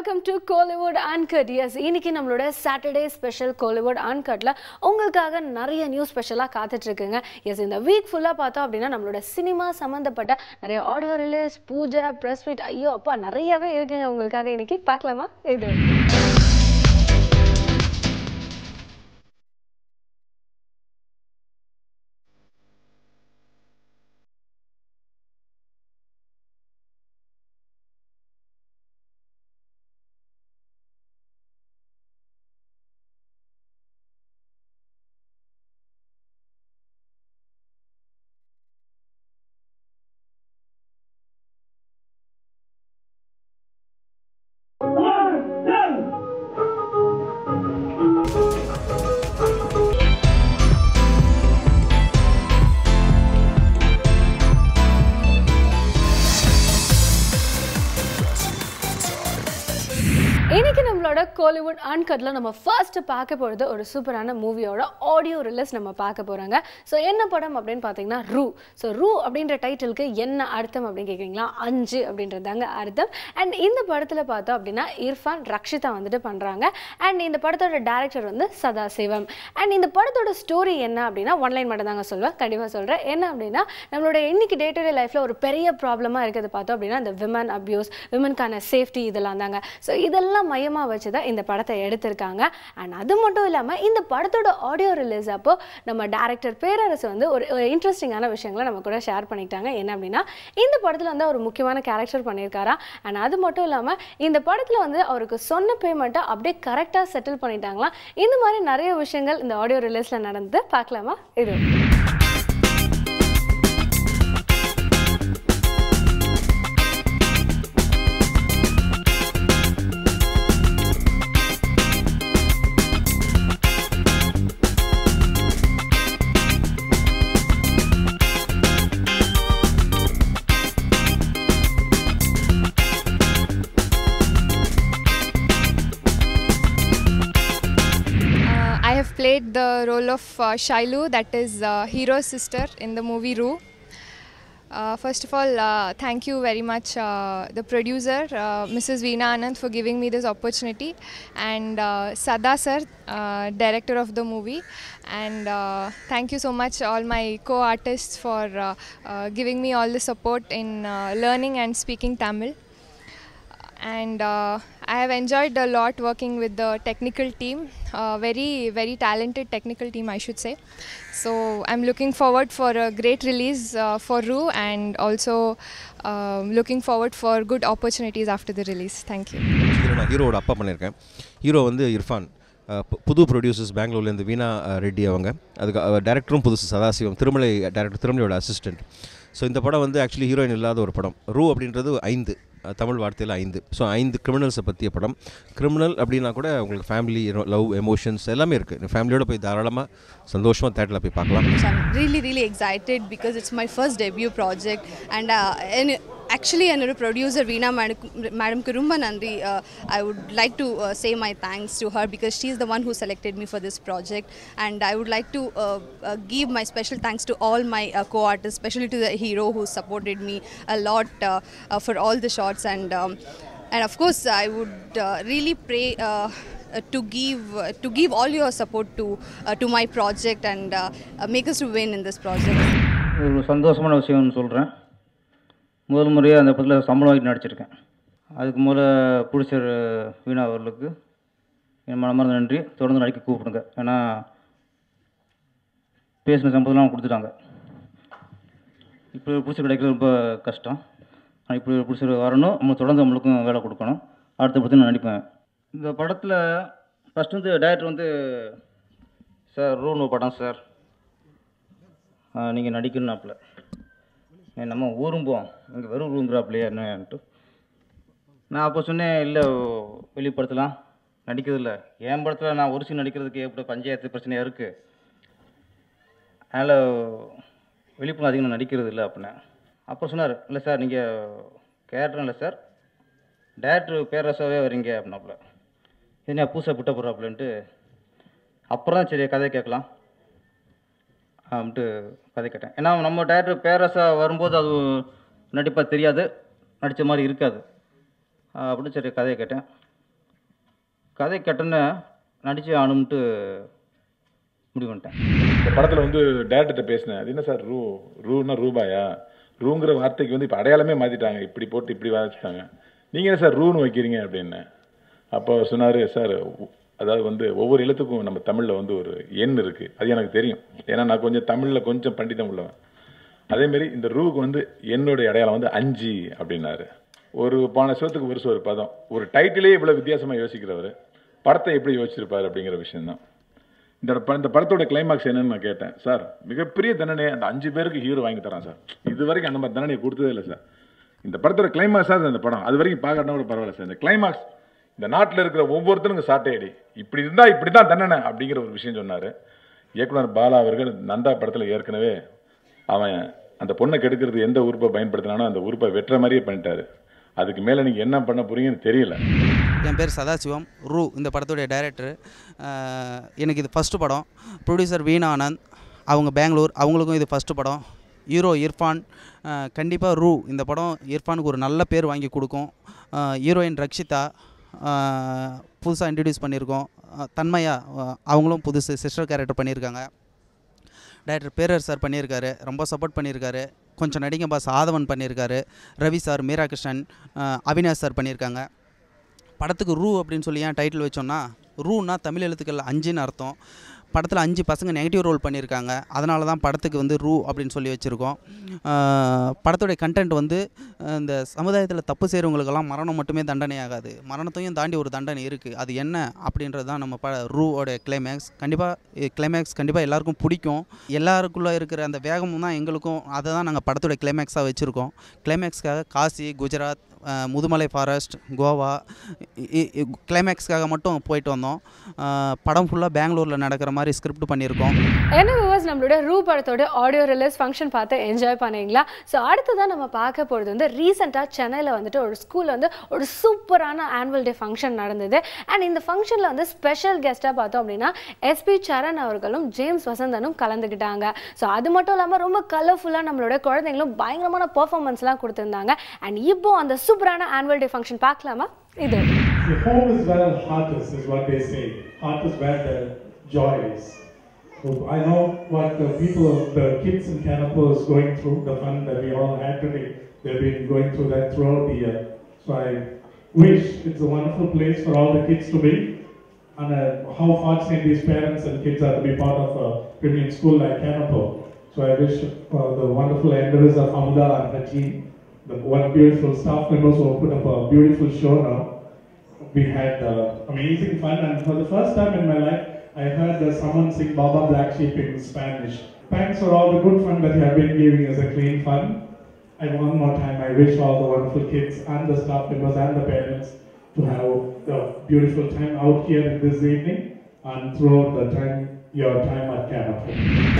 Welcome to Kollywood uncut as இன்னைக்கு நம்மளோட Saturday special Kollywood அன்கட்டில் உங்களுக்காக நிறைய நியூஸ் ஸ்பெஷலாக காத்துட்ருக்குங்க. எஸ் இந்த வீக் ஃபுல்லாக பார்த்தோம் அப்படின்னா நம்மளோட சினிமா சம்மந்தப்பட்ட நிறைய audio release pooja press meet ஐயோ அப்பா நிறையவே இருக்குங்க. உங்களுக்காக இன்னைக்கு பார்க்கலாமா? இது. கோலிவுட் அன்கட்ல நம்ம ஃபர்ஸ்ட் பார்க்க போகிறது ஒரு சூப்பரான மூவியோட ஆடியோ ரிலீஸ் நம்ம பார்க்க போகிறாங்க ஸோ என்ன படம் அப்படின்னு பார்த்தீங்கன்னா ரூ ஸோ ரூ அப்படின்ற டைட்டிலுக்கு என்ன அர்த்தம் அப்படின்னு கேட்குறீங்களா அஞ்சு அப்படின்றதாங்க அர்த்தம். அண்ட் இந்த படத்தில் பார்த்தோம் அப்படின்னா இர்ஃபான் ரக்ஷிதா வந்துட்டு பண்ணுறாங்க அண்ட் இந்த படத்தோட டேரக்டர் வந்து சதாசிவம். அண்ட் இந்த படத்தோட ஸ்டோரி என்ன அப்படின்னா ஒன்லைன் மட்டும் தாங்க சொல்லுவேன். கண்டிப்பாக சொல்கிறேன் என்ன அப்படின்னா நம்மளோட இன்னைக்கு டே டு டே லைஃப்பில் ஒரு பெரிய ப்ராப்ளமாக இருக்கிறது பார்த்தோம் அப்படின்னா இந்த விமன் அப்யூஸ் விமனுக்கான சேஃப்டி இதெல்லாம் தாங்க. ஸோ இதெல்லாம் மையமாக வச்சு தான் இந்த படத்தை எடுத்திருக்காங்க. அண்ட் அது மட்டும் இல்லாமல் இந்த படத்தோட ஆடியோ ரிலீஸ் அப்போ நம்ம டேரக்டர் பேரரசு வந்து ஒரு இன்ட்ரெஸ்டிங்கான விஷயங்களை நம்ம கூட ஷேர் பண்ணிக்கிட்டாங்க. என்ன அப்படின்னா இந்த படத்தில் வந்து அவர் முக்கியமான கேரக்டர் பண்ணியிருக்காரா? அண்ட் அது மட்டும் இல்லாமல் இந்த படத்தில் வந்து அவருக்கு சொன்ன பேமெண்ட்டை அப்படியே கரெக்டாக செட்டில் பண்ணிட்டாங்களாம் இந்த மாதிரி நிறைய விஷயங்கள் இந்த ஆடியோ ரிலீஸில் நடந்து பார்க்கலாமா? இது the role of uh, Shailu, that is uh, Hero's sister in the movie Roo. Uh, first of all, uh, thank you very much, uh, the producer, uh, Mrs. Veena Anand, for giving me this opportunity, and uh, Sada sir, uh, director of the movie, and uh, thank you so much, all my co-artists, for uh, uh, giving me all the support in learning and speaking Tamil and uh, I have enjoyed a lot working with the technical team, uh, very very talented technical team I should say. So I'm looking forward for a great release uh, for Rue and also um looking forward for good opportunities after the release. Thank you. Hero அப்பா பண்ணியிருக்கேன் hero வந்து இர்ஃபான் புது producers பெங்களூர்லேருந்து வீணா ரெட்டி அவங்க அதுக்கு டேரக்டரும் புதுசு Sadasivam Thirumalai director திருமலையோட அசிஸ்டன்ட் ஸோ இந்த படம் வந்து ஆக்சுவலி ஹீரோயின் இல்லாத ஒரு படம் ரூ அப்படின்றது ஐந்து தமிழ் வார்த்தையில் ஐந்து. ஸோ ஐந்து கிரிமினல்ஸை பற்றிய படம். கிரிமினல் அப்படின்னா கூட உங்களுக்கு ஃபேமிலி லவ் எமோஷன்ஸ் எல்லாமே இருக்குது ஃபேமிலியோட போய் தாராளமாக சந்தோஷமாக தேட்டரில் போய் பார்க்கலாம். Really really excited because it's my first debut project and project. And, uh, and actually, என்னோட producer Veena madam Kurumba Nandi, uh, I would like to uh, say my thanks to her because she's the one who selected me for this project. And I would like to uh, uh, give my special thanks to all my uh, co-artists, especially to the hero who supported me a lot uh, uh, for all the shots. And, um, and of course, I would uh, really pray. Uh, uh, to give uh, to give all your support to uh, to my project and uh, uh, make us to win in this project. ஒரு சந்தோஷமான விஷயம்னு சொல்கிறேன் முதல் முறையாக அந்த படத்தில் சம்பளம் வாங்கி நடிச்சிருக்கேன். அதுக்கு முதல்ல புடிச்சர் வீணா அவர்களுக்கு என் மனமார்ந்த நன்றி. தொடர்ந்து நடிக்க கூப்பிடுங்க. ஏன்னா பேசின சம்பளம்லாம் கொடுத்துட்டாங்க. இப்படி ஒரு பிடிச்சர் கிடைக்கிறது ரொம்ப கஷ்டம். ஆனால் இப்படி ஒரு பிடிச்சர் வரணும். நம்ம தொடர்ந்து நம்மளுக்கும் வேலை கொடுக்கணும். அடுத்த படத்தில் நான் நடிப்பேன். இந்த படத்தில் ஃபஸ்ட்டு வந்து டைரக்டர் வந்து சார் ரூனு படம் சார். நீங்கள் நடிக்கணும்னாப்புல. நம்ம ஊரும் போவோம் இங்கே வெறும் ரூங்கிறாப்புலையே என்னன்ட்டு நான் அப்போ சொன்னேன் இல்லை வெளிப்படுத்தலாம். நடிக்கிறதில்ல. என் படத்தில் நான் ஒரு சீன் நடிக்கிறதுக்கு எப்படி பஞ்சாயத்து பிரச்சனையாக இருக்குது அதனால் வெளிப்படம் அதிகம் நடிக்கிறது இல்லை அப்படின்னேன். அப்புறம் சொன்னார் இல்லை சார் நீங்கள் கேரக்டரும் இல்லை சார் டேரக்டர் பேரரசாவே வரீங்க அப்படின்னாப்புல. என்ன பூசை புட்ட போடுறாப்புலன்ட்டு. அப்புறம் தான் சரி கதையை கேட்கலாம். அப்படின்ட்டு கதை கேட்டேன் ஏன்னா நம்ம டேரக்டர் பேரரசாக வரும்போது அது நடிப்பாக தெரியாது. நடித்த மாதிரி இருக்காது. அப்படின்னு சரி கதையை கேட்டேன். கதை கேட்டோன்னே நடித்து ஆகணும்ட்டு முடிவு பண்ணிட்டேன். இந்த படத்தில் வந்து டேரக்டர்கிட்ட பேசினேன். அது என்ன சார் ரூ ரூன்னா ரூபாயா? ரூங்கிற வார்த்தைக்கு வந்து இப்போ அடையாளமே மாற்றிட்டாங்க இப்படி போட்டு இப்படி வாசிட்டாங்க நீங்கள் என்ன சார் ரூன்னு வைக்கிறீங்க அப்படின்னு. அப்போ சொன்னார் சார் அதாவது வந்து ஒவ்வொரு எழுத்துக்கும் நம்ம தமிழில் வந்து ஒரு எண் இருக்குது அது எனக்கு தெரியும். ஏன்னா நான் கொஞ்சம் தமிழில் கொஞ்சம் பண்டிதம் உள்ளவன். அதேமாரி இந்த ரூவுக்கு வந்து என்னுடைய அடையாளம் வந்து அஞ்சு அப்படின்னாரு. ஒரு பான சோத்துக்கு ஒரு ஒரு பதம். ஒரு டைட்டிலே இவ்வளோ வித்தியாசமாக யோசிக்கிறவர் படத்தை எப்படி யோசிச்சிருப்பார் அப்படிங்கிற விஷயந்தான் இந்த ப- இந்த படத்தோட கிளைமாக்ஸ் என்னன்னு நான் கேட்டேன். சார் மிகப்பெரிய தண்டனையை அந்த அஞ்சு பேருக்கு ஹீரோ வாங்கி தரான் சார். இது வரைக்கும் அந்த மாதிரி தண்டனையை கொடுத்ததே இல்லை சார். இந்த படத்தோட கிளைமாக்ஸ் தான் அந்த படம். அது வரைக்கும் பார்க்கறதுனா கூட பரவாயில்ல சார். இந்த கிளைமாக்ஸ் இந்த நாட்டில் இருக்கிற ஒவ்வொருத்தரும் சாட்டை அடி இப்படி இருந்தால் இப்படி தான் தண்டனை அப்படிங்கிற ஒரு விஷயம் சொன்னார். இயக்குனர் பாலா அவர்கள் நந்தா படத்தில் ஏற்கனவே அவன் அந்த பொண்ணை கெடுக்கிறது எந்த உறுப்பை பயன்படுத்தினானோ அந்த உறுப்பை வெட்டுற மாதிரியே பண்ணிட்டாரு. அதுக்கு மேலே நீங்கள் என்ன பண்ண போறீங்கன்னு தெரியல. என் பேர் சதாசிவம். ரூ இந்த படத்துடைய டைரக்டர் எனக்கு இது ஃபஸ்ட்டு படம். ப்ரொடியூசர் வீணா ஆனந்த். அவங்க பெங்களூர். அவங்களுக்கும் இது ஃபஸ்ட்டு படம். ஹீரோ இர்ஃபான். கண்டிப்பாக ரூ இந்த படம் இர்ஃபானுக்கு ஒரு நல்ல பேர் வாங்கி கொடுக்கும். ஹீரோயின் ரக்ஷிதா. புதுசாக இன்ட்ரடியூஸ் பண்ணியிருக்கோம். தன்மையா அவங்களும் புதுசு சிஸ்டர் கேரக்டர் பண்ணியிருக்காங்க. டைரக்டர் பேரர் சார் பண்ணியிருக்காரு. ரொம்ப சப்போர்ட் பண்ணியிருக்காரு. கொஞ்சம் நடிகை பாஸ் ஆதவன் பண்ணியிருக்காரு. ரவி சார் மீரா கிருஷ்ணன் அவினாஷ் சார் பண்ணியிருக்காங்க. படத்துக்கு ரூ அப்படின்னு சொல்லி ஏன் டைட்டில் வச்சோன்னா ரூனா தமிழ் எழுத்துக்கள் அஞ்சுன்னு அர்த்தம். படத்தில் அஞ்சு பசங்க நெகட்டிவ் ரோல் பண்ணியிருக்காங்க. அதனால தான் படத்துக்கு வந்து ரூ அப்படின்னு சொல்லி வச்சுருக்கோம். படத்துடைய கண்டென்ட் வந்து இந்த சமுதாயத்தில் தப்பு செய்கிறவங்களுக்கெல்லாம் மரணம் மட்டுமே தண்டனை ஆகாது மரணத்தையும் தாண்டி ஒரு தண்டனை இருக்குது அது என்ன அப்படின்றது தான் நம்ம ப ரூவோட கிளைமேக்ஸ் கண்டிப்பாக கிளைமேக்ஸ் கண்டிப்பாக எல்லாருக்கும் பிடிக்கும். எல்லாருக்குள்ளே இருக்கிற அந்த வேகமும் தான் எங்களுக்கும். அதை தான் நாங்கள் படத்துடைய கிளைமேக்ஸாக வச்சுருக்கோம். கிளைமேக்ஸ்க்காக காசி குஜராத் முதுமலை ஃபாரஸ்ட் கோவா கிளைமேக்ஸ்க்காக மட்டும் போயிட்டு வந்தோம். படம் ஃபுல்லாக பெங்களூரில் நடக்கிற மாதிரி ஸ்கிரிப்ட் பண்ணியிருக்கோம். என்ன வியூவர்ஸ் நம்மளோட ரூ படத்தோட ஆடியோ ரிலீஸ் ஃபங்க்ஷன் பார்த்து என்ஜாய் பண்ணீங்களா? ஸோ அடுத்ததான் நம்ம பார்க்க போகிறது வந்து ரீசெண்டாக சென்னையில் வந்துட்டு ஒரு ஸ்கூலில் வந்து ஒரு சூப்பரான ஆனுவல் டே ஃபங்க்ஷன் நடந்தது. அண்ட் இந்த ஃபங்க்ஷனில் வந்து ஸ்பெஷல் கெஸ்ட்டாக பார்த்தோம் அப்படின்னா எஸ்பி சரண் அவர்களும் ஜேம்ஸ் வசந்தனும் கலந்துக்கிட்டாங்க. ஸோ அது மட்டும் இல்லாமல் ரொம்ப கலர்ஃபுல்லாக நம்மளோட குழந்தைங்களும் பயங்கரமான பர்ஃபார்மன்ஸ்லாம் கொடுத்துருந்தாங்க. அண்ட் இப்போ அந்த சூப்பரான ஆனுவல் டே ஃபங்க்ஷன் பார்க்கலாமா இது The home is where the heart is, is what they say. Heart is where the joy is. So I know what the people, the kids in Canapa is going through, the fun that we all had today. They've been going through that throughout the year. So I wish it's a wonderful place for all the kids to be. And uh, how fortunate these parents and kids are to be part of a premium school like Canapa. So I wish uh, the wonderful endeavors of Amda and her team, the one beautiful staff members who put up a beautiful show now. We had uh, amazing fun, and for the first time in my life, I heard uh, someone sing Baba Black Sheep in Spanish. Thanks for all the good fun that you have been giving us a clean fun. And one more time, I wish all the wonderful kids and the staff members and the parents to have a beautiful time out here this evening and throughout the time, your time at Canapa.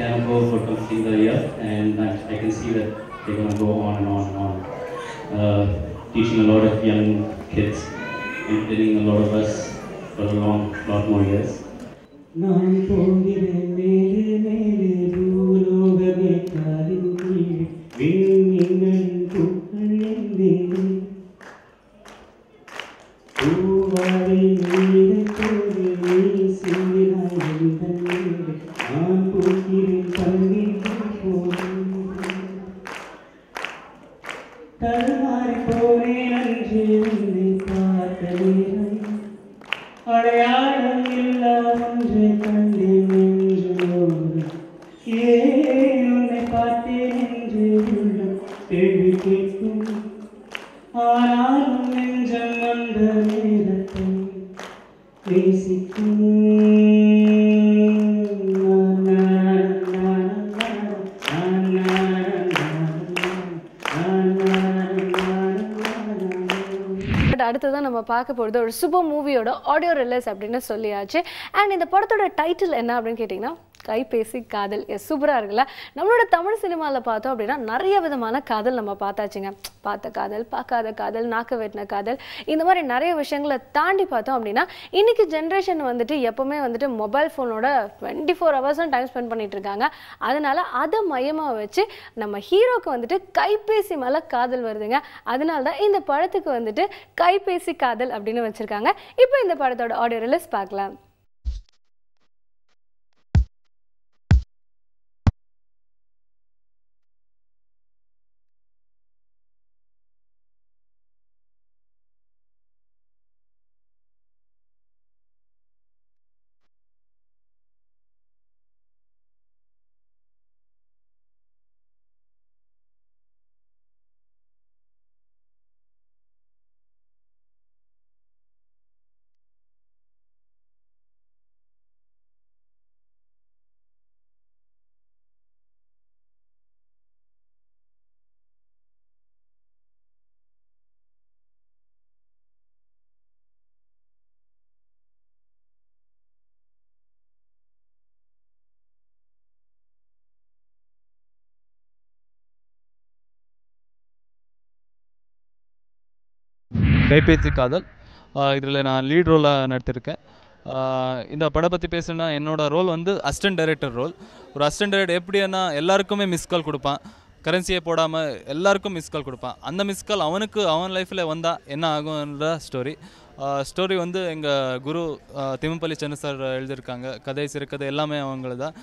Canapo for completing the year, and I, I can see that they're going to go on and on and on, uh, teaching a lot of young kids, entertaining a lot of us for a long, lot more years. பார்க்க போகிறது ஒரு super மூவியோட audio release அப்படின்னு சொல்லியாச்சு. And இந்த படத்தோட title என்ன அப்படின்னு கேட்டிங்கன்னா கைபேசி காதல். எஸ் சூப்பராக இருக்குல்ல? நம்மளோட தமிழ் சினிமாவில் பார்த்தோம் அப்படின்னா நிறைய விதமான காதல் நம்ம பார்த்தாச்சுங்க. பார்த்த காதல் பார்க்காத காதல் நாக்கு வெட்டின காதல் இந்த மாதிரி நிறைய விஷயங்களை தாண்டி பார்த்தோம் அப்படின்னா இன்னைக்கு ஜென்ரேஷன் வந்துட்டு எப்பவுமே வந்துட்டு மொபைல் ஃபோனோட டுவெண்ட்டி ஃபோர் ஹவர்ஸும் டைம் ஸ்பெண்ட் பண்ணிட்டு இருக்காங்க. அதனால அதை மையமாக வச்சு நம்ம ஹீரோக்கு வந்துட்டு கைபேசி மேலே காதல் வருதுங்க. அதனால தான் இந்த படத்துக்கு வந்துட்டு கைபேசி காதல் அப்படின்னு வச்சுருக்காங்க. இப்போ இந்த படத்தோட ஆடியோ ரிலீஸ் பார்க்கலாம். கைபேசி காதல் இதில் நான் லீட் ரோலாக நடித்திருக்கேன். இந்த படம் பற்றி பேசணுன்னா என்னோடய ரோல் வந்து அசிஸ்டன்ட் டைரக்டர் ரோல் ஒரு அசிஸ்டன்ட் டைரக்டர் எப்படின்னா எல்லாருக்குமே மிஸ் கால் கொடுப்பான். கரன்சியை போடாமல் எல்லாருக்கும் மிஸ் கால் கொடுப்பான். அந்த மிஸ் கால் அவனுக்கு அவன் லைஃப்பில் வந்தால் என்ன ஆகுன்ற ஸ்டோரி ஸ்டோரி வந்து எங்கள் குரு திமுப்பள்ளி திம்மப்பள்ளி சென்ன சார் எழுதியிருக்காங்க. கதை சிறுகதை எல்லாமே அவங்களது தான்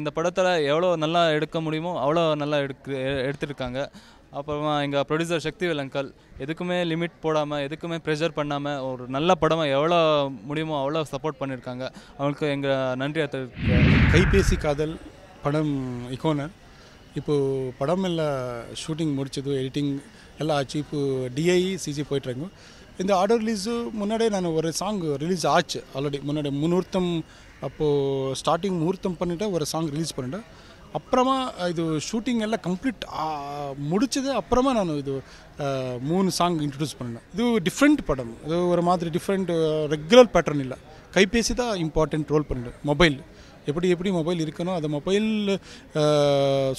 இந்த படத்தில் எவ்வளோ நல்லா எடுக்க முடியுமோ அவ்வளோ நல்லா எடுக்கு எடுத்திருக்காங்க. அப்புறமா எங்கள் ப்ரொடியூசர் சக்திவேல் அங்கல் எதுக்குமே லிமிட் போடாமல் எதுக்குமே ப்ரெஷர் பண்ணாமல் ஒரு நல்ல படமாக எவ்வளோ முடியுமோ அவ்வளோ சப்போர்ட் பண்ணியிருக்காங்க. அவங்களுக்கு எங்கள் நன்றியை தெரிவிக்க கைபேசி காதல் படம் இக்கோனர் இப்போது படம் எல்லாம் ஷூட்டிங் முடிச்சது எடிட்டிங் எல்லாம் ஆச்சு. இப்போ டிஐ சிஜி போயிட்டுருங்க இந்த ஆர்டர் ரிலீஸு முன்னாடியே நான் ஒரு சாங் ரிலீஸ் ஆச்சு. ஆல்ரெடி முன்னாடி முன்னூர்த்தம் அப்போது ஸ்டார்டிங் முகூர்த்தம் பண்ணிவிட்டு ஒரு சாங் ரிலீஸ் பண்ணிட்டேன் அப்புறமா இது ஷூட்டிங் எல்லாம் கம்ப்ளீட் முடிச்சது அப்புறமா நான் இது மூணு சாங் இன்ட்ரடியூஸ் பண்ணேன் இது டிஃப்ரெண்ட் படம். இது ஒரு மாதிரி டிஃப்ரெண்ட் ரெகுலர் பேட்டர்ன் இல்லை. கைபேசி தான் இம்பார்ட்டன்ட் ரோல் பண்ணுறேன் மொபைல் எப்படி எப்படி மொபைல் இருக்கணும் அந்த மொபைல்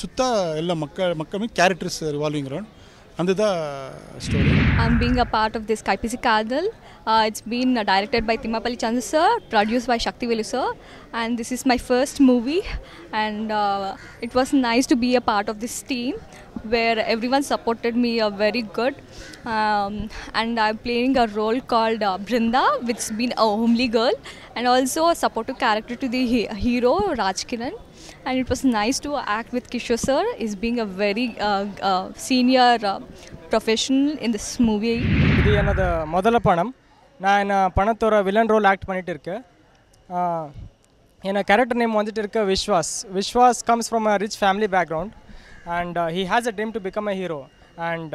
சுத்தா எல்லா மக்கள் மக்களுமே characters revolving around the story. I'm being a part of this Kaipisi Kadal. Uh, it's been uh, directed by Timapali Chandra sir, produced by Shakti Velu sir, and this is my first movie. And uh, it was nice to be a part of this team where everyone supported me uh, very good. Um, and I'm playing a role called uh, Brinda, which has been a homely girl, and also a supportive character to the he hero Rajkiran And it was nice to act with Kishore sir. He's being a very uh, uh, senior uh, professional in this movie. இது எனது முதல படம் நான் என்ன பணத்தோட villain role act பண்ணிட்டு இருக்கேன் ஆஹ், என் character name வந்துட்டு இருக்க Viswas Viswas comes from a rich family background and he has a dream to become a hero and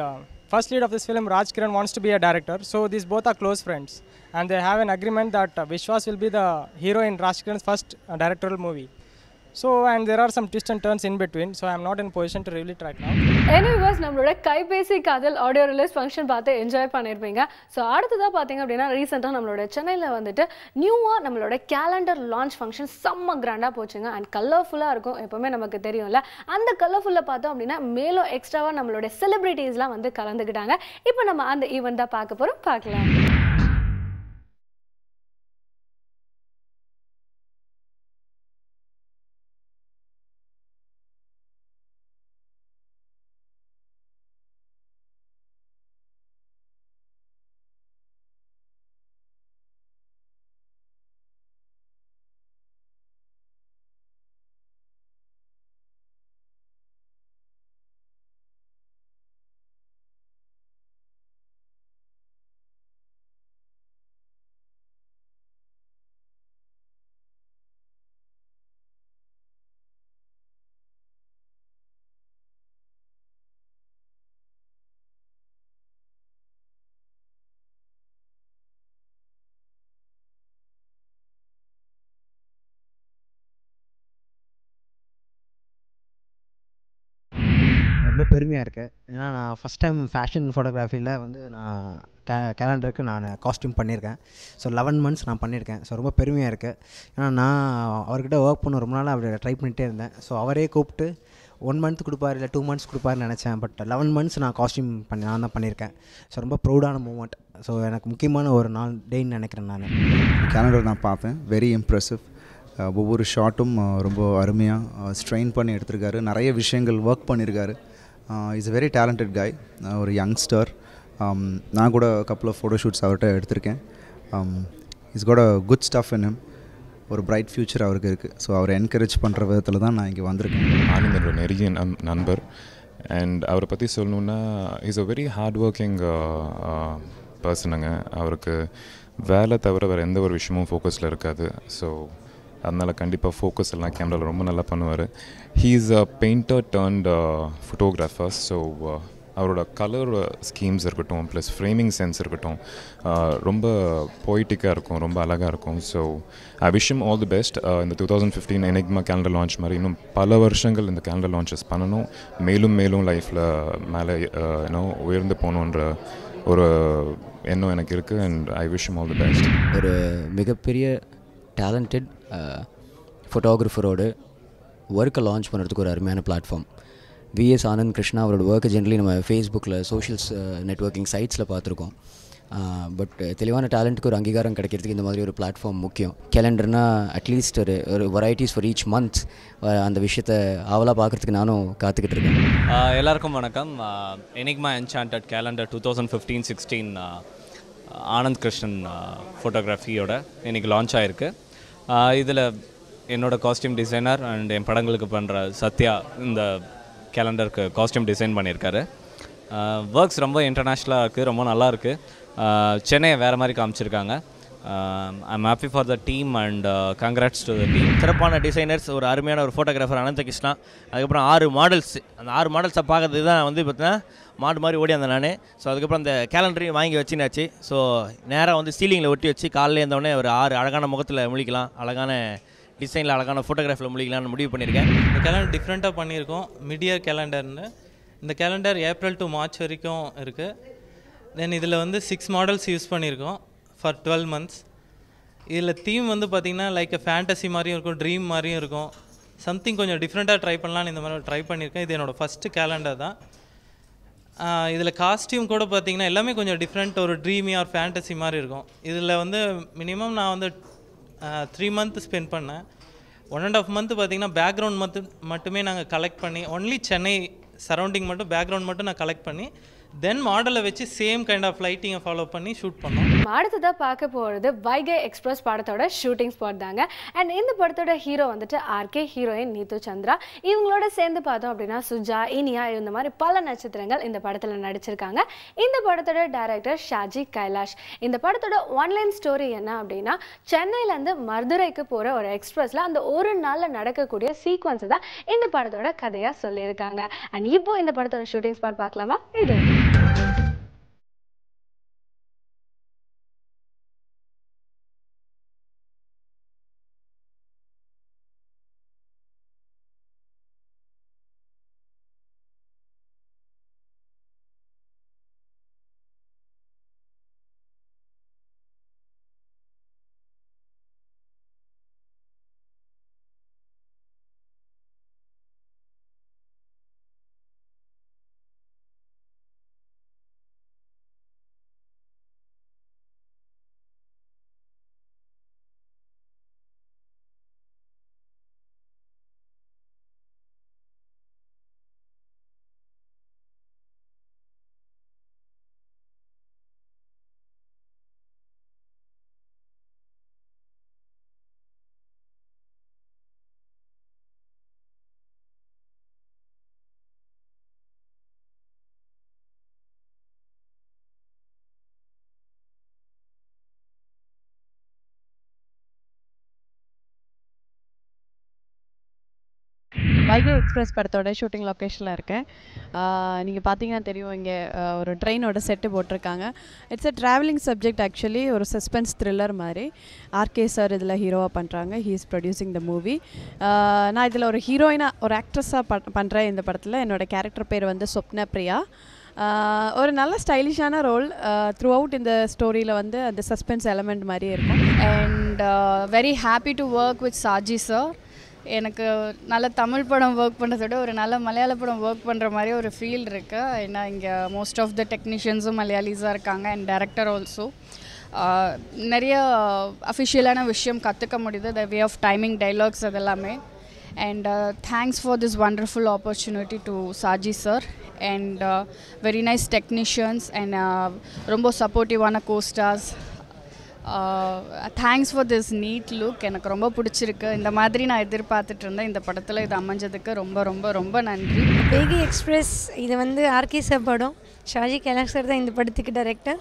first lead of this film Raj Kiran wants to be a director so these both are close friends and they have an agreement that uh, Vishwas will be the hero in Raj Kiran's first uh, directorial movie. So, and there are some twists and turns in between. So, I'm not in position to reveal it right now. Anyways நம்மளோட Kaipesi Kadhal audio release function பார்த்து enjoy பண்ணியிருப்பீங்க so அடுத்ததாக பார்த்தீங்க அப்படின்னா ரீசெண்டாக நம்மளோட சென்னையில் வந்துட்டு நியூவாக நம்மளோட கேலண்டர் லான்ச் ஃபங்க்ஷன் செம்ம கிராண்டாக போச்சுங்க. அண்ட் கலர்ஃபுல்லாக இருக்கும் எப்போவுமே நமக்கு தெரியும்ல. அந்த கலர்ஃபுல்லில் பார்த்தோம் அப்படின்னா மேலும் எக்ஸ்ட்ராவாக நம்மளோட செலிபிரிட்டிஸ்லாம் வந்து கலந்துக்கிட்டாங்க. இப்போ நம்ம அந்த ஈவெண்ட் தான் பார்க்க போகிறோம் பார்க்கலாம். பெருமையாக இருக்குது ஏன்னா நான் ஃபஸ்ட் டைம் ஃபேஷன் ஃபோட்டோகிராஃபியில் வந்து நான் கே கேலண்டருக்கு நான் காஸ்ட்யூம் பண்ணியிருக்கேன் ஸோ லெவன் மந்த்ஸ் நான் பண்ணியிருக்கேன் ஸோ ரொம்ப பெருமையாக இருக்குது ஏன்னா நான் அவர்கிட்ட ஒர்க் பண்ண ரொம்ப நாள் அப்படி ட்ரை பண்ணிகிட்டே இருந்தேன். ஸோ அவரே கூப்பிட்டு ஒன் மந்த் கொடுப்பாரு இல்லை டூ மந்த்ஸ் கொடுப்பாருன்னு நினச்சேன். பட் லெவன் மந்த்ஸ் நான் காஸ்டியூம் பண்ணி நான் தான் பண்ணியிருக்கேன் ஸோ ரொம்ப ப்ரௌடான மூமெண்ட் ஸோ எனக்கு முக்கியமான ஒரு நாள் டேன்னு நினைக்கிறேன் நான். கேலண்டர் நான் பார்த்தேன். வெரி இம்ப்ரெசிவ் ஒவ்வொரு ஷாட்டும் ரொம்ப அருமையாக ஸ்ட்ரெயின் பண்ணி எடுத்திருக்காரு. நிறைய விஷயங்கள் ஒர்க் பண்ணியிருக்காரு Uh, is a very talented guy ஒரு யங்ஸ்டர் um, நான் கூட கப்பல் ஆஃப் ஃபோட்டோஷூட்ஸ் அவர்கிட்ட எடுத்திருக்கேன். Is got a good stuff in him. ஒரு பிரைட் ஃப்யூச்சர் அவருக்கு இருக்குது ஸோ அவரை என்கரேஜ் பண்ணுற விதத்தில் தான் நான் இங்கே வந்திருக்கேன். ஆனந்த் என்னோட நெருங்கிய நண்பர். அண்ட் அவரை பற்றி சொல்லணுன்னா is a very hard working பர்சனுங்க அவருக்கு வேலை தவிர வேறு எந்த ஒரு விஷயமும் ஃபோக்கஸில் இருக்காது. ஸோ அதனால் கண்டிப்பாக ஃபோக்கஸ் எல்லாம் கேமராவில் ரொம்ப நல்லா பண்ணுவார். He is a painter turned photographer so அவரோட கலர் ஸ்கீம்ஸ் இருக்கட்டும் ப்ளஸ் ஃப்ரேமிங் சென்ஸ் இருக்கட்டும் uh, ரொம்ப போயிட்டிக்காக இருக்கும் ரொம்ப அழகாக இருக்கும். So I wish them all the best இந்த டூ தௌசண்ட் ஃபிஃப்டீன் எனக்குமா கேலண்டர் லான்ச் மாதிரி இன்னும் பல வருஷங்கள் இந்த கேலண்டர் லான்ச்சஸ் பண்ணணும். மேலும் மேலும் லைஃப்பில் மேலே இன்னும் உயர்ந்து போகணுன்ற ஒரு எண்ணம் எனக்கு இருக்குது and I wish them all the best ஒரு மிகப்பெரிய டேலண்டட் ஃபோட்டோகிராஃபரோட ஒர்க்கை லான்ச் பண்ணுறதுக்கு ஒரு அருமையான பிளாட்ஃபார்ம் விஎஸ் ஆனந்த் கிருஷ்ணா அவரோட ஒர்க்கை ஜென்ரலி நம்ம ஃபேஸ்புக்கில் சோஷியல்ஸ் நெட்ஒர்க்கிங் சைட்ஸில் பார்த்துருக்கோம். பட் தெளிவான டேலண்ட்டுக்கு ஒரு அங்கீகாரம் கிடைக்கிறதுக்கு இந்த மாதிரி ஒரு பிளாட்ஃபார்ம் முக்கியம். கேலண்டர்னால் அட்லீஸ்ட் ஒரு ஒரு வெரைட்டிஸ் ஃபார் ஈச் மந்த் அந்த விஷயத்தை ஆவலாக பார்க்குறதுக்கு நானும் காத்துக்கிட்டு இருக்கேன். எல்லாருக்கும் வணக்கம். Enigma enchanted calendar two thousand fifteen sixteen Anand Krishnan ஃபோட்டோகிராஃபியோட இன்றைக்கி லான்ச் ஆகிருக்கு இதில் என்னோடய காஸ்டியூம் டிசைனர் அண்ட் என் படங்களுக்கு பண்ணுற சத்யா இந்த கேலண்டருக்கு காஸ்டியூம் டிசைன் பண்ணியிருக்காரு. ஒர்க்ஸ் ரொம்ப இன்டர்நேஷ்னலாக இருக்குது ரொம்ப நல்லா இருக்குது சென்னையை வேறு மாதிரி காமிச்சிருக்காங்க. I'm happy for the team and congrats to the team சிறப்பான டிசைனர்ஸ் ஒரு அருமையான ஒரு ஃபோட்டோகிராஃபர் அனந்த கிருஷ்ணா. அதுக்கப்புறம் ஆறு மாடல்ஸ் அந்த ஆறு மாடல்ஸை பார்க்கறதுக்கு தான் வந்து பார்த்தீங்கன்னா மாடு மாதிரி ஓடி வந்தேன் நான். ஸோ அதுக்கப்புறம் அந்த கேலண்டரையும் வாங்கி வச்சுனாச்சு. ஸோ நேராக வந்து சீலிங்கில் ஒட்டி வச்சு காலையில் இருந்தோடனே ஒரு ஆறு அழகான முகத்தில் முழிக்கலாம். அழகான டிசைனில் அழகான ஃபோட்டோகிராஃபில் முடிக்கலாம்னு முடிவு பண்ணியிருக்கேன். இந்த கேலண்டர் டிஃப்ரெண்ட்டாக பண்ணியிருக்கோம். மிடியர் கேலண்டர்னு இந்த கேலண்டர் ஏப்ரல் டு மார்ச் வரைக்கும் இருக்குது தென் இதில் வந்து சிக்ஸ் மாடல்ஸ் யூஸ் பண்ணியிருக்கோம். ஃபார் டுவெல் மந்த்ஸ் இதில் தீம் வந்து பார்த்திங்கன்னா லைக் ஃபேண்டசி மாதிரியும் இருக்கும் ட்ரீம் மாதிரியும் இருக்கும். சம்திங் கொஞ்சம் டிஃப்ரெண்ட்டாக ட்ரை பண்ணலான்னு இந்த மாதிரி ட்ரை பண்ணியிருக்கேன். இது என்னோடய ஃபஸ்ட்டு கேலண்டர் தான். இதில் காஸ்டியூம் கூட பார்த்திங்கன்னா எல்லாமே கொஞ்சம் டிஃப்ரெண்ட் ஒரு ட்ரீமி ஆர் ஃபேண்டசி மாதிரி இருக்கும். இதில் வந்து மினிமம் நான் வந்து த்ரீ மந்த் ஸ்பெண்ட் பண்ணேன். ஒன் அண்ட் ஆஃப் மந்த் பார்த்திங்கன்னா பேக்ரவுண்ட் மட்டும் மட்டுமே நாங்கள் கலெக்ட் பண்ணி ஒன்லி சென்னை சரௌண்டிங் மட்டும் பேக்ரவுண்ட் மட்டும் நான் கலெக்ட் பண்ணி தென் மாடலை வச்சு சேம் கைண்ட் ஆஃப் லைட்டிங்கை ஃபாலோ பண்ணி ஷூட் பண்ணோம். அடுத்ததாக பார்க்க போகிறது வைகை எக்ஸ்பிரஸ் படத்தோட ஷூட்டிங் ஸ்பாட் தாங்க. அண்ட் இந்த படத்தோட ஹீரோ வந்துட்டு ஆர்கே ஹீரோயின் நீத்து சந்திரா. இவங்களோட சேர்ந்து பார்த்தோம் அப்படின்னா சுஜா இனியா இந்த மாதிரி பல நட்சத்திரங்கள் இந்த படத்தில் நடிச்சிருக்காங்க. இந்த படத்தோட டைரக்டர் ஷாஜி கைலாஷ். இந்த படத்தோட ஒன்லைன் ஸ்டோரி என்ன அப்படின்னா சென்னையிலேருந்து மதுரைக்கு போகிற ஒரு எக்ஸ்பிரஸில் அந்த ஒரு நாளில் நடக்கக்கூடிய சீக்வன்ஸை தான் இந்த படத்தோட கதையாக சொல்லியிருக்காங்க. அண்ட் இப்போ இந்த படத்தோட ஷூட்டிங் ஸ்பாட் பார்க்கலாமா? இது. Thank you. வைகை எக்ஸ்பிரஸ் படத்தோட ஷூட்டிங் லொக்கேஷனில் இருக்கேன். நீங்கள் பார்த்தீங்கன்னா தெரியும் இங்கே ஒரு ட்ரெயினோட செட்டு போட்டிருக்காங்க. It's a travelling subject actually ஒரு சஸ்பென்ஸ் த்ரில்லர் மாதிரி. ஆர்கே சார் இதில் ஹீரோவாக பண்ணுறாங்க he is producing the movie நான் இதில் ஒரு ஹீரோயினாக ஒரு ஆக்ட்ரஸாக பண் பண்ணுறேன் இந்த படத்தில். என்னோட கேரக்டர் பேர் வந்து சொப்ன பிரியா ஒரு நல்ல ஸ்டைலிஷான ரோல் த்ரூ அவுட் இந்த ஸ்டோரியில் வந்து அந்த சஸ்பென்ஸ் எலமெண்ட் மாதிரி இருக்கும். And very happy to work with Shaji sir எனக்கு நல்ல தமிழ் படம் ஒர்க் பண்ணுறத விட ஒரு நல்ல மலையாள படம் ஒர்க் பண்ணுற மாதிரி ஒரு ஃபீல் இருக்குது ஏன்னா இங்கே மோஸ்ட் ஆஃப் த டெக்னீஷியன்ஸும் மலையாளிஸாக இருக்காங்க அண்ட் டேரக்டர் ஆல்சோ நிறைய அஃபிஷியலான விஷயம் கற்றுக்க முடியுது the way of timing dialogues அதெல்லாமே. And thanks for this wonderful opportunity to Shaji sir and very nice technicians and ரொம்ப சப்போர்ட்டிவான costars thanks for this neat look எனக்கு ரொம்ப பிடிச்சிருக்கு. இந்த மாதிரி நான் எதிர்பார்த்துட்டு இருந்தேன். இந்த படத்தில் இது அமைஞ்சதுக்கு ரொம்ப ரொம்ப ரொம்ப நன்றி. பேகி எக்ஸ்பிரஸ் இது வந்து ஆர்கே சார் படம். ஷாஜி கைலாஷ் சார் தான் இந்த படத்துக்கு டைரக்டர்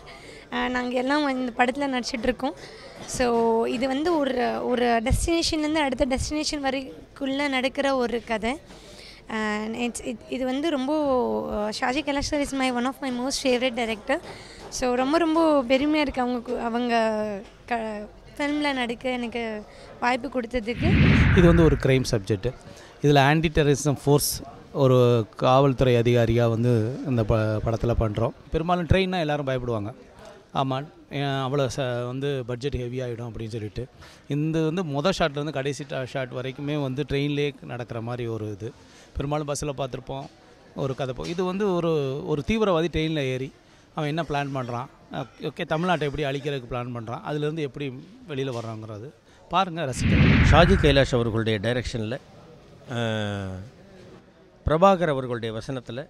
uh, நாங்கள் எல்லாம் இந்த படத்தில் நடிச்சிட்ருக்கோம் ஸோ இது வந்து ஒரு ஒரு டெஸ்டினேஷன்லேருந்து அடுத்த டெஸ்டினேஷன் வரைக்குள்ளே நடக்கிற ஒரு கதை. Uh, இட்ஸ் இது வந்து ரொம்ப uh, Shaji Kailash sir is my one of my most favourite director so ரொம்ப ரொம்ப பெருமையாக இருக்குது அவங்க அவங்க க ஃபிலிமில் நடிக்க எனக்கு வாய்ப்பு கொடுத்ததுக்கு. இது வந்து ஒரு க்ரைம் சப்ஜெக்ட் இதில் ஆன்டி டெரரிசம் ஃபோர்ஸ் ஒரு காவல்துறை அதிகாரியாக வந்து இந்த ப படத்தில் பண்ணுறோம் பெரும்பாலும் ட்ரெயின்னா எல்லாரும் பயப்படுவாங்க. ஆமாம் அவ்வளோ ச வந்து பட்ஜெட் ஹெவி ஆகிடும் அப்படின்னு சொல்லிட்டு. இந்த வந்து மொதல் ஷாட்லேருந்து கடைசி ஷாட் வரைக்குமே வந்து ட்ரெயின்லேயே நடக்கிற மாதிரி ஒரு இது. பெரும்பாலும் பஸ்ஸில் பார்த்துருப்போம் ஒரு கதை போ இது வந்து ஒரு ஒரு தீவிரவாதி ட்ரெயினில் ஏறி அவன் என்ன பிளான் பண்ணுறான் ஓகே தமிழ்நாட்டை எப்படி அழிக்கிறதுக்கு பிளான் பண்ணுறான் அதுலேருந்து எப்படி வெளியில் வர்றாங்கிறது? பாருங்கள் ரசிகர் ஷாஜி கைலாஷ் அவர்களுடைய டைரக்ஷனில் பிரபாகர் அவர்களுடைய வசனத்தில்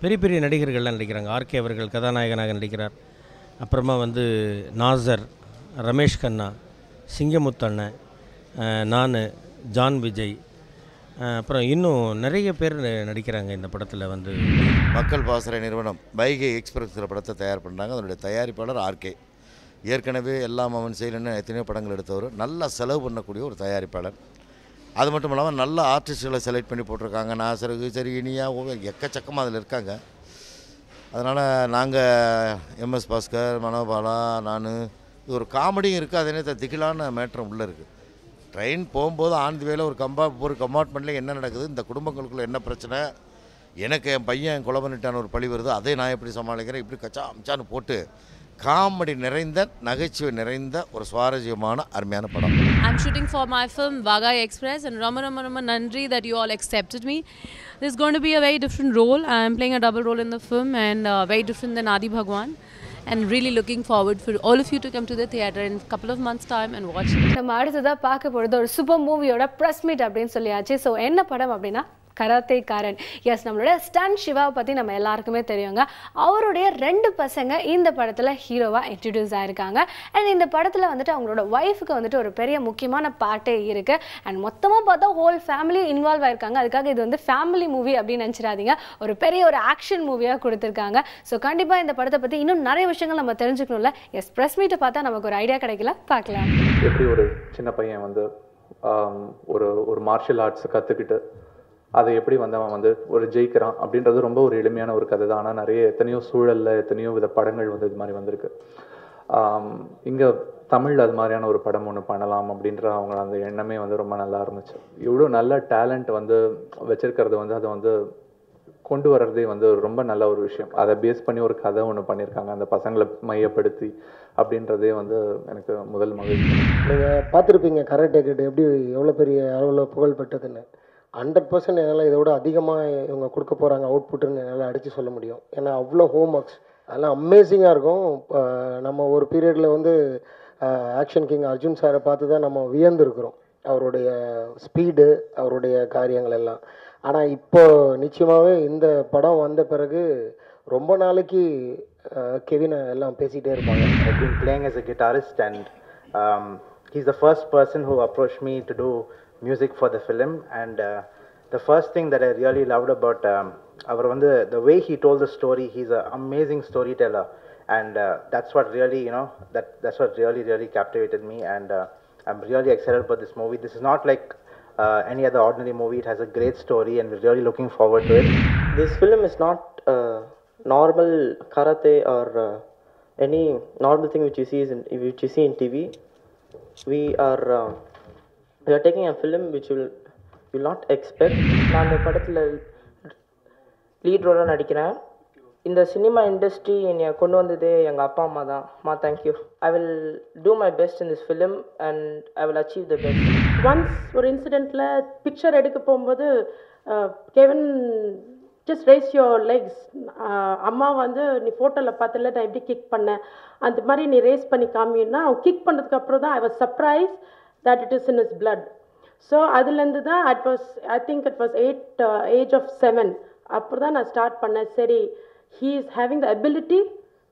பெரிய பெரிய நடிகர்கள்லாம் நடிக்கிறாங்க. ஆர்கே அவர்கள் கதாநாயகனாக நடிக்கிறார். அப்புறமா வந்து நாசர் ரமேஷ் கண்ணா சிங்கமுத்தண்ணன் நான் ஜான் விஜய் அப்புறம் இன்னும் நிறைய பேர் நடிக்கிறாங்க இந்த படத்தில் வந்து. மக்கள் பாசறை நிறுவனம் வைகை எக்ஸ்பிரஸ் படத்தை தயார் பண்ணுறாங்க அதனுடைய தயாரிப்பாளர் ஆர்கே ஏற்கனவே எல்லாம் அவன் செயலன்னு எத்தனையோ படங்கள் எடுத்தவர். நல்லா செலவு பண்ணக்கூடிய ஒரு தயாரிப்பாளர். அது மட்டும் இல்லாமல் நல்ல ஆர்டிஸ்ட்களை செலக்ட் பண்ணி போட்டிருக்காங்க. நாசருக்கு சரி இனியா எக்கச்சக்கமாக அதில் இருக்காங்க. அதனால் நாங்கள் எம்எஸ் பாஸ்கர் மனோபாலா நான் இது ஒரு காமெடியும் இருக்குது அதே நேரத்தில் திகிலான மேட்ரம் உள்ளே இருக்குது ட்ரெயின் போகும்போது ஆன் தி ஒரு கம்பா ஒரு கம்பார்ட்மெண்ட்டில் என்ன நடக்குது இந்த குடும்பங்களுக்குள்ள என்ன பிரச்சனை எனக்கு என் பையன் என் கொலை பண்ணிட்டான ஒரு பழி வருது அதை நான் எப்படி சமாளிக்கிறேன் இப்படி கச்சா அமிச்சான்னு போட்டு காமெடி நிறைந்த நகைச்சுவை நிறைந்த ஒரு சுவாரஸ்யமான அருமையான படம் I'm shooting for my film Wagah express and ரொம்ப ரொம்ப ரொம்ப நன்றி that you all accepted me this gonna be a very different role I am playing a double role in the film and very different than Aadhi Bhagavan And really looking forward for all of you to come to the theater in a couple of months' time and watch it. நம்ம அடுத்ததா பார்க்க போறது ஒரு super மூவியோட press meet அப்படின்னு சொல்லியாச்சு so என்ன படம் அப்படின்னா கராத்தேக்காரன். எஸ் நம்மளோட ஸ்டன் சிவாவை பற்றி நம்ம எல்லாருக்குமே தெரியுங்க. அவருடைய ரெண்டு பசங்க இந்த படத்தில் ஹீரோவாக இன்ட்ரடியூஸ் ஆயிருக்காங்க. அண்ட் இந்த படத்தில் வந்துட்டு அவங்களோட ஒய்ஃபுக்கு வந்துட்டு ஒரு பெரிய முக்கியமான பாட்டே இருக்குது அண்ட் மொத்தமாக பார்த்தா ஹோல் ஃபேமிலி இன்வால்வ் ஆயிருக்காங்க. அதுக்காக இது வந்து ஃபேமிலி மூவி அப்படின்னு நினச்சிடாதீங்க. ஒரு பெரிய ஒரு ஆக்ஷன் மூவியாக கொடுத்துருக்காங்க. ஸோ கண்டிப்பாக இந்த படத்தை பற்றி இன்னும் நிறைய விஷயங்கள் நம்ம தெரிஞ்சுக்கணும்ல. எஸ் ப்ரெஸ் மீட்டை பார்த்தா நமக்கு ஒரு ஐடியா கிடைக்கல. பார்க்கலாம். எப்படி ஒரு சின்ன பையன் வந்து ஒரு ஒரு மார்ஷியல் ஆர்ட்ஸை கற்றுக்கிட்டு அதை எப்படி வந்து அவன் வந்து ஒரு ஜெயிக்கிறான் அப்படின்றது ரொம்ப ஒரு எளிமையான ஒரு கதை தான். ஆனால் நிறைய எத்தனையோ சூழலில் எத்தனையோ வித படங்கள் வந்து இது மாதிரி வந்திருக்கு. இங்கே தமிழ் அது மாதிரியான ஒரு படம் ஒன்று பண்ணலாம் அப்படின்ற அவங்க அந்த எண்ணமே வந்து ரொம்ப நல்லா இருந்துச்சு. இவ்வளோ நல்ல டேலண்ட் வந்து வச்சிருக்கிறது வந்து அதை வந்து கொண்டு வர்றதே வந்து ரொம்ப நல்ல ஒரு விஷயம். அதை பேஸ் பண்ணி ஒரு கதை ஒன்று பண்ணியிருக்காங்க. அந்த பசங்களை மையப்படுத்தி அப்படின்றதே வந்து எனக்கு முதல் மகிழ்ச்சி. நீங்கள் பார்த்துருப்பீங்க கராட்டே கிட் எப்படி எவ்வளோ பெரிய அளவில் புகழ் பெற்றதுன்னு. ஹண்ட்ரட் பர்சன்ட் என்னால் இதை விட அதிகமாக இவங்க கொடுக்க போகிறாங்க அவுட்புட்டுன்னு என்னால் அடித்து சொல்ல முடியும். ஏன்னா அவ்வளோ ஹோம் ஒர்க்ஸ் அதெல்லாம் அமேசிங்காக இருக்கும். நம்ம ஒரு பீரியடில் வந்து ஆக்ஷன் கிங் அர்ஜுன் சாரை பார்த்து தான் நம்ம வியந்திருக்கிறோம். அவருடைய ஸ்பீடு அவருடைய காரியங்கள் எல்லாம். ஆனால் இப்போ நிச்சயமாகவே இந்த படம் வந்த பிறகு ரொம்ப நாளைக்கு கெவினை எல்லாம் பேசிகிட்டே இருப்பாங்க. Playing as a guitarist and he's the first person who approach me to do music for the film. And uh, the first thing that I really loved about um, அவர் வந்து the way he told the story, he's an amazing storyteller, and uh, that's what really, you know, that that's what really really captivated me. And uh, I'm really excited about this movie. This is not like uh, any other ordinary movie. It has a great story, and we're really looking forward to it. This film is not uh, normal karate or uh, any normal thing which you see is in, which you see in TV. We are uh, we taking taking film film which will will not நான் இந்த படத்தில் lead ரோலாக நடிக்கிறேன். இந்த cinema industry என்னை கொண்டு வந்ததே எங்கள் அப்பா அம்மா தான். மா thank you I will do my best in this film and I will achieve the best once ஒரு இன்சிடெண்ட்டில் பிக்சர் எடுக்க போகும்போது Kevin just raise your legs அம்மா வந்து நீ ஃபோட்டோவில் பார்த்துல நான் எப்படி கிக் பண்ணேன்? அந்த மாதிரி நீ ரேஸ் பண்ணி காமின்னா அவன் கிக் பண்ணதுக்கப்புறம் தான் I was surprise that it is in is blood so அதுலேருந்து தான் at was I think it was eight age of seven அப்புறம் தான் நான் ஸ்டார்ட் பண்ணேன். சரி he is having the ability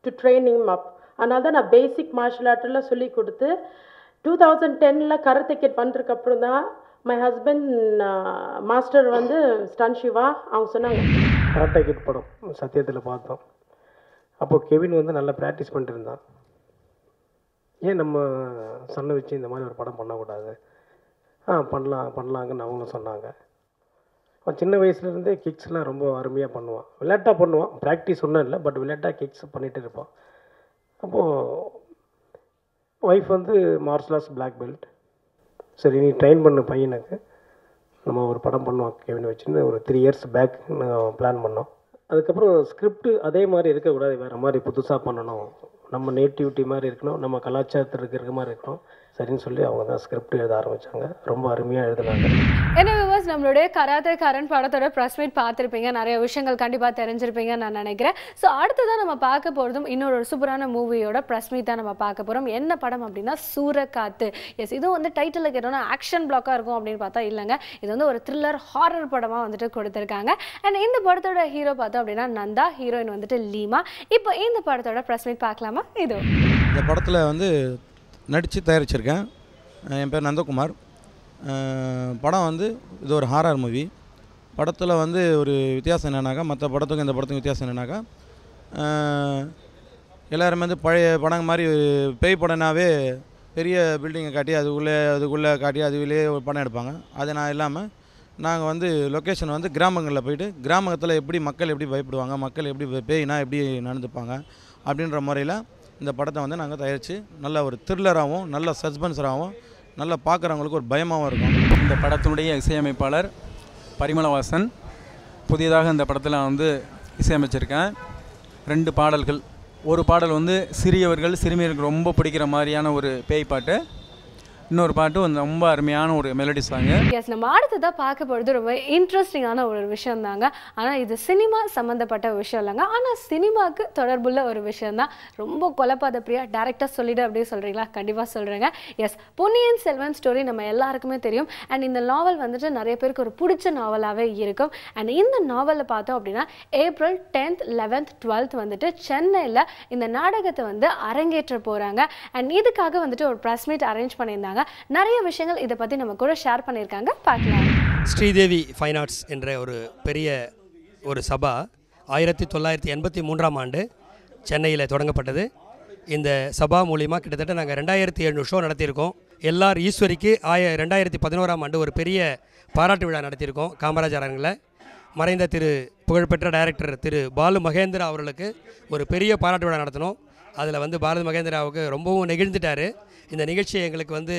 to train him up அதனால தான் நான் பேசிக் மார்ஷல் ஆர்ட்டெல்லாம் சொல்லி கொடுத்து டூ தௌசண்ட் டென்னில் கருத்து கிட் தான் மை ஹஸ்பண்ட் மாஸ்டர் வந்து ஸ்டன் சிவா அவங்க சொன்னாங்க. கராட்டே கிட் படம் சத்தியத்தில் பார்த்தோம். அப்போது கெவின் வந்து நல்லா ப்ராக்டிஸ் பண்ணிட்டு இருந்தான். ஏன் நம்ம சன்னை வச்சு இந்த மாதிரி ஒரு படம் பண்ணக்கூடாது? ஆ பண்ணலாம் பண்ணலாங்கன்னு அவங்களும் சொன்னாங்க. அவன் சின்ன வயசுலேருந்தே கிக்ஸ்லாம் ரொம்ப அருமையாக பண்ணுவான். விளையாட்டாக பண்ணுவான். ப்ராக்டிஸ் ஒன்றும் இல்லை பட் விளையாட்டாக கிக்ஸ் பண்ணிகிட்டு இருப்பான். அப்போது ஒய்ஃப் வந்து மார்ஷல் ஆர்ட்ஸ் பிளாக் பெல்ட் சரி நீ ட்ரெயின் பண்ண பையனுக்கு. நம்ம ஒரு படம் பண்ணுவோம் கெவின் வச்சுன்னு. ஒரு த்ரீ இயர்ஸ் பேக் நாங்கள் பிளான் பண்ணோம். அதுக்கப்புறம் ஸ்கிரிப்ட் அதே மாதிரி இருக்கக்கூடாது. வேறு மாதிரி புதுசாக பண்ணணும். நம்ம நேட்டிவிட்டி மாதிரி இருக்கணும் நம்ம கலாச்சாரத்தில் இருக்கிற மாதிரி இருக்கணும். சரின்னு சொல்லி அவங்க தான் ஸ்கிரிப்ட் எழுத ஆரம்பித்தாங்க ரொம்ப அருமையாக எழுதுனாங்க. என்ன விவர்ஸ் நம்மளுடைய கராத்தே கரண் படத்தோட ப்ரெஸ் மீட் பார்த்துருப்பீங்க. நிறைய விஷயங்கள் கண்டிப்பாக தெரிஞ்சிருப்பீங்கன்னு நான் நினைக்கிறேன். ஸோ அடுத்ததான் நம்ம பார்க்க போகிறதும் இன்னொரு சூப்பரான மூவியோட ப்ரெஸ் மீட் தான் நம்ம பார்க்க போகிறோம் என்ன படம் அப்படின்னா சூரக்காத்து எஸ் இதுவும் வந்து டைட்டில் கேட்டோம்னா ஆக்ஷன் பிளாக்காக இருக்கும் அப்படின்னு பார்த்தா இல்லைங்க. இது வந்து ஒரு த்ரில்லர் ஹாரர் படமாக வந்துட்டு கொடுத்துருக்காங்க. அண்ட் இந்த படத்தோட ஹீரோ பார்த்தோம் அப்படின்னா நந்தா. ஹீரோயின் வந்துட்டு லீமா. இப்போ இந்த படத்தோட ப்ரெஸ் மீட் பார்க்கலாமா? இது. இந்த படத்தில் வந்து நடித்து தயாரிச்சிருக்கேன். என் பேர் நந்தகுமார். படம் வந்து இது ஒரு ஹாரர் மூவி படத்தில் வந்து ஒரு வித்தியாசம் என்னன்னாக்கா மற்ற படத்துக்கும் இந்த படத்துக்கும் வித்தியாசம் என்னன்னாக்கா அஹ் எல்லாருமே வந்து பழைய படம் மாதிரி பேய் படம்னாவே பெரிய பில்டிங்கை காட்டி அதுக்குள்ளே அதுக்குள்ளே காட்டி அதுக்குள்ளேயே ஒரு படம் எடுப்பாங்க. அது நான் இல்லாமல் நாங்கள் வந்து லொக்கேஷன் வந்து கிராமங்களில் போயிட்டு கிராமத்தில் எப்படி மக்கள் எப்படி பயப்படுவாங்க மக்கள் எப்படி பேய்னா எப்படி நடந்துப்பாங்க அப்படின்ற முறையில் இந்த படத்தை வந்து நாங்கள் தயாரித்து நல்ல ஒரு த்ரில்லராகவும் நல்ல சஸ்பென்ஸராகவும் நல்லா பார்க்குறவங்களுக்கு ஒரு பயமாகவும் இருக்கும். இந்த படத்தினுடைய இசையமைப்பாளர் பரிமளவாசன். புதியதாக இந்த படத்தில் நான் வந்து இசையமைச்சிருக்கேன். ரெண்டு பாடல்கள். ஒரு பாடல் வந்து சிறியவர்கள் சிறுமியர்களுக்கு ரொம்ப பிடிக்கிற மாதிரியான ஒரு பேய் பாட்டு இன்னொரு பாட்டு வந்து ரொம்ப அருமையான ஒரு மெலடி சாங்கு எஸ் நம்ம அடுத்ததாக பார்க்க போகிறது ரொம்ப இன்ட்ரெஸ்டிங்கான ஒரு விஷயம் தாங்க ஆனால் இது சினிமா சம்மந்தப்பட்ட விஷயம் இல்லைங்க. ஆனால் சினிமாவுக்கு தொடர்புள்ள ஒரு விஷயம் தான் ரொம்ப கொலப்பாத பிரியா டேரக்டாக சொல்லிடு அப்படியே சொல்கிறீங்களா கண்டிப்பாக சொல்கிறேங்க எஸ் பொன்னியின் செல்வன் ஸ்டோரி நம்ம எல்லாருக்குமே தெரியும். அண்ட் இந்த நாவல் வந்துட்டு நிறைய பேருக்கு ஒரு பிடிச்ச நாவலாகவே இருக்கும். அண்ட் இந்த நாவலை பார்த்தோம் அப்படின்னா ஏப்ரல் டென்த் லெவன்த் டுவெல்த் வந்துட்டு சென்னையில் இந்த நாடகத்தை வந்து அரங்கேற்ற போகிறாங்க அண்ட் இதுக்காக வந்துட்டு ஒரு ப்ரெஸ் மீட் அரேஞ்ச் பண்ணியிருந்தாங்க. நிறைய விஷயங்கள் இதை பற்றி நம்ம கூட ஷேர் பண்ணியிருக்காங்க. பார்க்கலாம். ஸ்ரீதேவி ஃபைன் ஆர்ட்ஸ் என்ற ஒரு பெரிய ஒரு சபா ஆயிரத்தி தொள்ளாயிரத்தி எண்பத்தி மூன்றாம் ஆண்டு சென்னையில் தொடங்கப்பட்டது. இந்த சபா மூலிமா கிட்டத்தட்ட நாங்கள் ரெண்டாயிரத்தி எழுநூறு ஷோ நடத்தியிருக்கோம். எல்லார் ஈஸ்வரிக்கு ஆய ரெண்டாயிரத்தி பதினோராம் ஆண்டு ஒரு பெரிய பாராட்டு விழா நடத்தியிருக்கோம் காமராஜர் அரங்கில் மறைந்த திரு புகழ்பெற்ற டைரக்டர் திரு பாலு மகேந்திரா அவர்களுக்கு ஒரு பெரிய பாராட்டு விழா நடத்தினோம். அதில் வந்து பாரதி மகேந்திராவுக்கு ரொம்பவும் நெகிழ்ந்துட்டார். இந்த நிகழ்ச்சியை எங்களுக்கு வந்து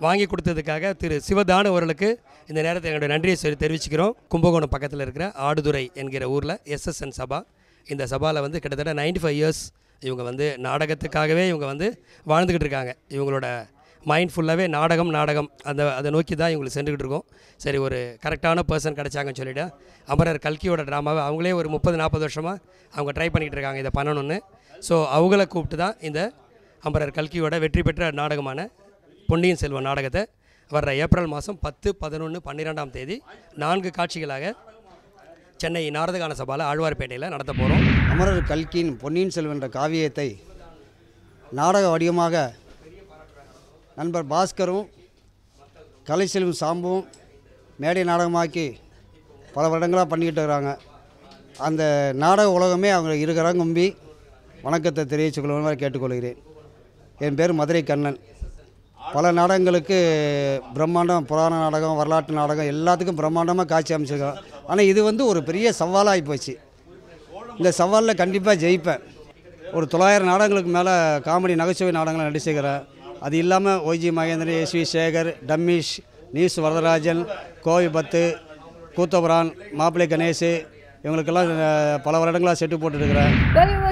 வாங்கி கொடுத்ததுக்காக திரு சிவதானு அவர்களுக்கு இந்த நேரத்தில் எங்களுடைய நன்றியை சொல்லி தெரிவிச்சுக்கிறோம். கும்பகோணம் பக்கத்தில் இருக்கிற ஆடுதுறை என்கிற ஊரில் எஸ்எஸ்என் சபா. இந்த சபாவில் வந்து கிட்டத்தட்ட 95 ஃபைவ் இயர்ஸ் இவங்க வந்து நாடகத்துக்காகவே இவங்க வந்து வாழ்ந்துக்கிட்டு இருக்காங்க. இவங்களோட மைண்ட் ஃபுல்லாகவே நாடகம் நாடகம் அந்த அதை நோக்கி தான் இவங்களுக்கு சென்றுக்கிட்டு இருக்கோம். சரி ஒரு கரெக்டான பர்சன் கிடைச்சாங்கன்னு சொல்லிவிட்டு அமரர் கல்கியோட ட்ராமாவை அவங்களே ஒரு முப்பது நாற்பது வருஷமாக அவங்க ட்ரை பண்ணிக்கிட்டு இருக்காங்க இதை பண்ணணும்னு. ஸோ அவங்கள கூப்பிட்டு தான் இந்த அம்பரர் கல்கியோட வெற்றி பெற்ற நாடகமான பொன்னியின் செல்வன் நாடகத்தை வர்ற ஏப்ரல் மாதம் பத்து பதினொன்று பன்னிரெண்டாம் தேதி நான்கு காட்சிகளாக சென்னை நாரதகான சபாவில் ஆழ்வார்பேட்டையில் நடத்த போகிறோம் அமரர் கல்கியின் பொன்னியின் செல்வன் என்ற காவியத்தை நாடக வடிவமாக நண்பர் பாஸ்கரும் கலைசெல்வம் சாம்பும் மேடை நாடகமாக்கி பல வருடங்களாக பண்ணிக்கிட்டு இருக்கிறாங்க அந்த நாடக உலகமே அவங்க இருக்கிறாங்க கும்பி வணக்கத்தை தெரிவித்துக்கொள்ளுமாறு கேட்டுக்கொள்கிறேன். என் பேர் மதுரை கண்ணன். பல நாடகங்களுக்கு பிரம்மாண்டம் புராண நாடகம் வரலாற்று நாடகம் எல்லாத்துக்கும் பிரம்மாண்டமாக காட்சி அமைச்சிருக்கோம் ஆனால் இது வந்து ஒரு பெரிய சவாலாகி போச்சு. இந்த சவாலில் கண்டிப்பாக ஜெயிப்பேன். ஒரு தொள்ளாயிரம் நாடகங்களுக்கு மேலே காமெடி நகைச்சுவை நாடகங்கள் நடிச்சுக்கிறேன் அது இல்லாமல் Y G Mahendran S V Sekar டம்மிஷ் news Varadarajan கோவிபத்து கூத்தபுரான் மாப்பிள்ளை கணேஷ் இவங்களுக்கெல்லாம் பல வருடங்களாக செட்டு போட்டுருக்கிறேன்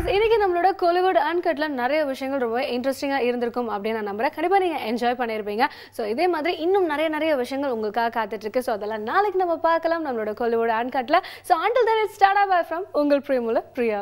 இன்னைக்கு நம்மளோட கோலிவுட் அன்கட்ல நிறைய விஷயங்கள் ரொம்ப இன்ட்ரெஸ்டிங்காக இருந்திருக்கும் அப்படின்னு நான் நம்புறேன். கண்டிப்பாக நீங்கள் என்ஜாய் பண்ணியிருப்பீங்க ஸோ இதே மாதிரி இன்னும் நிறைய நிறைய விஷயங்கள் உங்களுக்காக காத்துட்டு இருக்கு ஸோ அதெல்லாம் நாளைக்கு நம்ம பார்க்கலாம் நம்மளோட Kollywood அன்கட்ல so until then it start off from உங்கள் பிரியமுல பிரியா